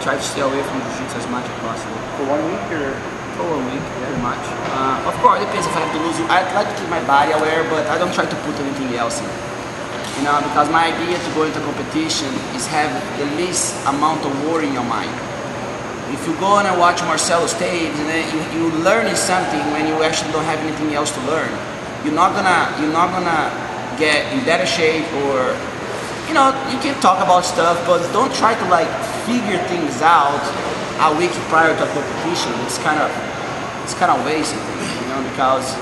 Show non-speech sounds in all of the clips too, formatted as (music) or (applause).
try to stay away from jiu-jitsu as much as possible. For one week or? For one week, pretty much. Uh, of course, it depends if I have to lose. I like to keep my body aware, but I don't try to put anything else in. You know, because my idea to go into competition is have the least amount of worry in your mind. If you go and watch Marcelo's tapes and then you, you learning something when you actually don't have anything else to learn, you're not gonna you're not gonna get in better shape or you know you can talk about stuff, but don't try to like figure things out a week prior to a competition. It's kind of it's kind of wasted, you know, because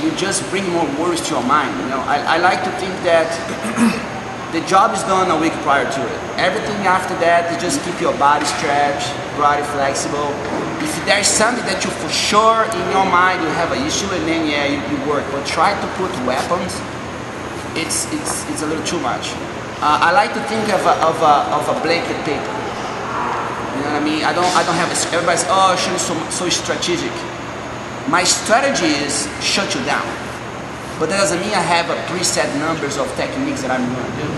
you just bring more worries to your mind. You know, I, I like to think that (clears throat) the job is done a week prior to it. Everything after that is just keep your body stretched, body flexible. If there's something that you for sure in your mind you have an issue, and then yeah, you, you work. But try to put weapons. It's it's it's a little too much. Uh, I like to think of a, of a, of a blanket paper. You know what I mean? I don't I don't have a, everybody's oh she's so so strategic. My strategy is shut you down. But that doesn't mean I have a preset numbers of techniques that I'm gonna do.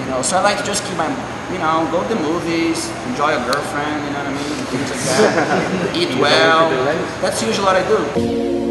You know, so I like to just keep my, you know, go to the movies, enjoy a girlfriend, you know what I mean, things like that. (laughs) Eat well. That's usually what I do.